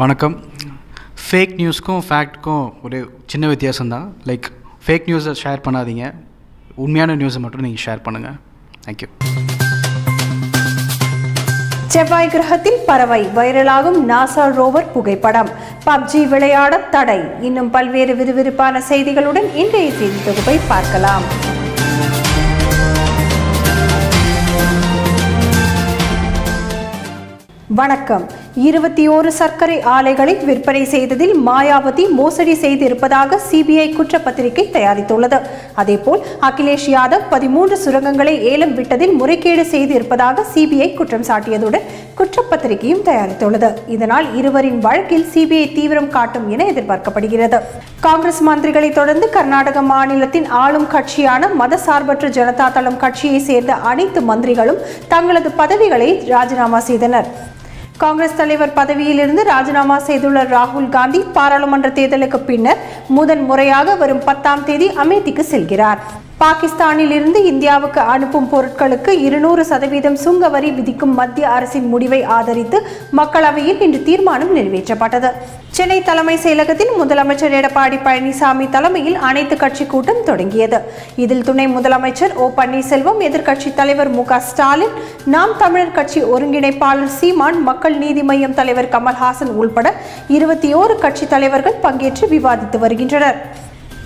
வணக்கம். ஃபேக் நியூஸ்க்கும் ஃபேக்ட்க்கும் ஒரு சின்ன வித்தியாசம் தான் லைக் ஃபேக் நியூஸை ஷேர் பண்ணாதீங்க. உண்மையான நியூஸை மட்டும் நீங்கள் ஷேர் பண்ணுங்கள் தேங்க்யூ செவ்வாய் கிரகத்தில் பறவை வைரலாகும் நாசா ரோவர் புகைப்படம். பப்ஜி விளையாட தடை. இன்னும் பல்வேறு விறுவிறுப்பான செய்திகளுடன் இன்றைய செய்தி தொகுப்பை பார்க்கலாம். வணக்கம். இருபத்தி ஓரு சர்க்கரை ஆலைகளை விற்பனை செய்ததில் மாயாவதி மோசடி செய்திருப்பதாக சிபிஐ குற்றப்பத்திரிகை தயாரித்துள்ளது. அதேபோல் அகிலேஷ் யாதவ் பதிமூன்று சுரங்கங்களை ஏலம் விட்டதில் முறைகேடு செய்திருப்பதாக சிபிஐ குற்றம் சாட்டியதுடன் குற்றப்பத்திரிகையும் தயாரித்துள்ளது. இதனால் இருவரின் வழக்கில் சிபிஐ தீவிரம் காட்டும் என எதிர்பார்க்கப்படுகிறது. காங்கிரஸ் மந்திரிகளை தொடர்ந்து கர்நாடக மாநிலத்தின் ஆளும் கட்சியான மதசார்பற்ற ஜனதா தளம் கட்சியை சேர்ந்த அனைத்து மந்திரிகளும் தங்களது பதவிகளை ராஜினாமா செய்தனர். காங்கிரஸ் தலைவர் பதவியிலிருந்து ராஜினாமா செய்துள்ள ராகுல் காந்தி பாராளுமன்ற தேர்தலுக்கு பின்னர் முதன் முறையாக வரும் பத்தாம் தேதி அமேதிக்கு செல்கிறார். பாகிஸ்தானில் இருந்து இந்தியாவுக்கு அனுப்பும் பொருட்களுக்கு இருநூறு சதவீதம் சுங்க வரி விதிக்கும் மத்திய அரசின் முடிவை ஆதரித்து மக்களவையில் இன்று தீர்மானம் நிறைவேற்றப்பட்டது. சென்னை தலைமை செயலகத்தில் முதலமைச்சர் எடப்பாடி பழனிசாமி தலைமையில் அனைத்து கட்சி கூட்டம் தொடங்கியது. இதில் துணை முதலமைச்சர் ஓ பன்னீர்செல்வம் எதிர்க்கட்சி தலைவர் மு ஸ்டாலின் நாம் தமிழர் கட்சி ஒருங்கிணைப்பாளர் சீமான் மக்கள் நீதி மய்யம் தலைவர் கமல்ஹாசன் உள்பட இருபத்தி ஓரு கட்சி தலைவர்கள் பங்கேற்று விவாதித்து வருகின்றனர்.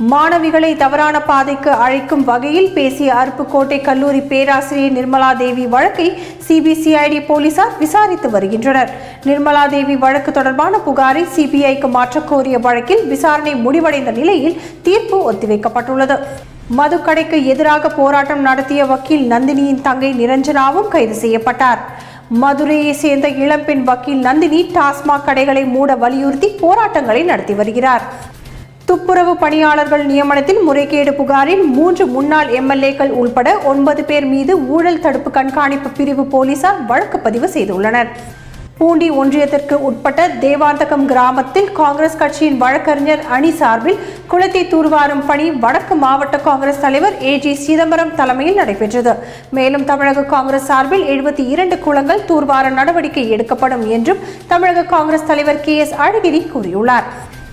மாணவிகளை தவறான பாதைக்கு அழைக்கும் வகையில் பேசிய அருப்புக்கோட்டை கல்லூரி பேராசிரியர் நிர்மலா தேவி வழக்கை சிபிசிஐடி போலீசார் விசாரித்து வருகின்றனர். நிர்மலா தேவி வழக்கு தொடர்பான புகாரை சிபிஐக்கு மாற்றக்கோரிய வழக்கில் விசாரணை முடிவடைந்த நிலையில் தீர்ப்பு ஒத்திவைக்கப்பட்டுள்ளது. மதுக்கடைக்கு எதிராக போராட்டம் நடத்திய வக்கீல் நந்தினியின் தங்கை நிரஞ்சனாவும் கைது செய்யப்பட்டார். மதுரையை சேர்ந்த இளம்பெண் வக்கீல் நந்தினி டாஸ்மாக் கடைகளை மூட வலியுறுத்தி போராட்டங்களை நடத்தி வருகிறார். துப்புரவு பணியாளர்கள் நியமனத்தில் முறைகேடு புகாரில் மூன்று முன்னாள் எம்எல்ஏக்கள் உள்பட ஒன்பது பேர் மீது ஊழல் தடுப்பு கண்காணிப்பு பிரிவு போலீசார் வழக்கு பதிவு செய்துள்ளனர். பூண்டி ஒன்றியத்திற்கு உட்பட்ட தேவாந்தகம் கிராமத்தில் காங்கிரஸ் கட்சியின் வழக்கறிஞர் அணி சார்பில் குளத்தை தூர்வாரும் பணி வடக்கு மாவட்ட காங்கிரஸ் தலைவர் ஏ ஜி சிதம்பரம் தலைமையில் நடைபெற்றது. மேலும் தமிழக காங்கிரஸ் சார்பில் எழுபத்தி இரண்டு குளங்கள் தூர்வார நடவடிக்கை எடுக்கப்படும் என்றும் தமிழக காங்கிரஸ் தலைவர் கே எஸ் அழகிரி கூறியுள்ளார்.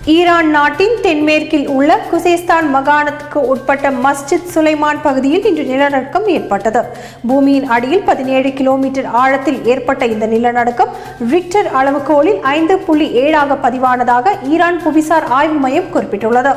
ஈரான் நாட்டின் தென்மேற்கில் உள்ள குசேஸ்தான் மாகாணத்துக்கு உட்பட்ட மஸ்ஜித் சுலைமான் பகுதியில் இன்று நிலநடுக்கம் ஏற்பட்டது. பூமியின் அடியில் பதினேழு கிலோமீட்டர் ஆழத்தில் ஏற்பட்ட இந்த நிலநடுக்கம் ரிக்டர் அளவுகோலில் ஐந்து புள்ளி ஏழாக பதிவானதாக ஈரான் புவிசார் ஆய்வு மையம் குறிப்பிட்டுள்ளது.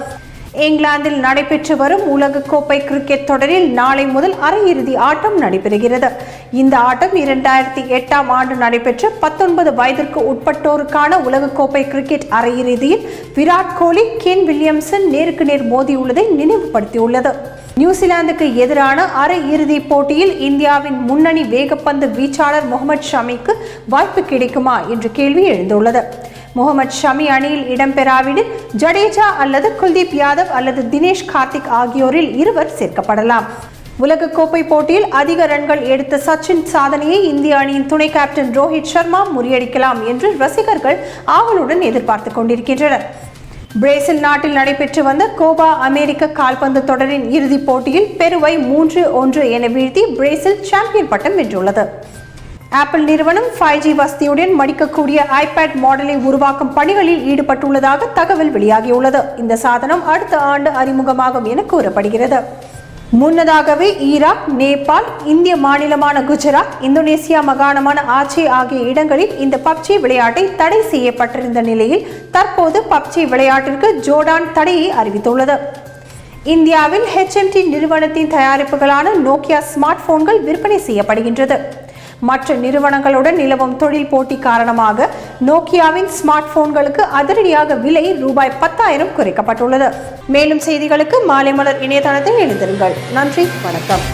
இங்கிலாந்தில் நடைபெற்று வரும் உலகக்கோப்பை கிரிக்கெட் தொடரில் நாளை முதல் அரையிறுதி ஆட்டம் நடைபெறுகிறது. இந்த ஆட்டம் இரண்டாயிரத்தி எட்டாம் ஆண்டு நடைபெற்ற பத்தொன்பது வயதிற்கு உட்பட்டோருக்கான உலகக்கோப்பை கிரிக்கெட் அரையிறுதியில் விராட் கோலி கென் வில்லியம்சன் நேருக்கு நேர் மோதியுள்ளதை நினைவுபடுத்தியுள்ளது. நியூசிலாந்துக்கு எதிரான அரை இறுதி போட்டியில் இந்தியாவின் முன்னணி வேகப்பந்து வீச்சாளர் முகமது ஷமிக்கு வாய்ப்பு கிடைக்குமா? என்ற கேள்வி எழுந்துள்ளது. முகமது ஷமி அணியில் இடம்பெறாவிடில் ஜடேஜா அல்லது குல்தீப் யாதவ் அல்லது தினேஷ் கார்த்திக் ஆகியோரில் இருவர் சேர்க்கப்படலாம். உலகக்கோப்பை போட்டியில் அதிக ரன்கள் எடுத்த சச்சின் சாதனையை இந்திய அணியின் துணை கேப்டன் ரோஹித் சர்மா முறியடிக்கலாம் என்று ரசிகர்கள் ஆவலுடன் எதிர்பார்த்து கொண்டிருக்கின்றனர். பிரேசில் நாட்டில் நடைபெற்று வந்த கோபா அமெரிக்க கால்பந்து தொடரின் இறுதிப் போட்டியில் பெருவை மூன்று ஒன்று என வீழ்த்தி பிரேசில் சாம்பியன் பட்டம் வென்றுள்ளது. ஆப்பிள் நிறுவனம் ஃபைவ் ஜி வசதியுடன் மடிக்கக்கூடிய ஐபேட் மாடலை உருவாக்கும் பணிகளில் ஈடுபட்டுள்ளதாக தகவல் வெளியாகியுள்ளது. இந்த சாதனம் அடுத்த ஆண்டு அறிமுகமாகும் என கூறப்படுகிறது. முன்னதாகவே ஈராக் நேபாள் இந்திய மாநிலமான குஜராத் இந்தோனேசியா மாகாணமான ஆச்சே ஆகிய இடங்களில் இந்த பப்ஜி விளையாட்டை தடை செய்யப்பட்டிருந்த நிலையில் தற்போது பப்ஜி விளையாட்டிற்கு ஜோர்டான் தடையை அறிவித்துள்ளது. இந்தியாவில் ஹெச்எம்டி நிறுவனத்தின் தயாரிப்புகளான நோக்கியா ஸ்மார்ட் போன்கள் விற்பனை செய்யப்படுகின்றது. மற்ற நிறுவனங்களுடன் நிலவும் தொழில் போட்டி காரணமாக நோக்கியாவின் ஸ்மார்ட் போன்களுக்கு அதிரடியாக விலை ரூபாய் பத்தாயிரம் குறைக்கப்பட்டுள்ளது. மேலும் செய்திகளுக்கு மாலை மலர் இணையதளத்தில் எழுந்திருங்கள் நன்றி வணக்கம்.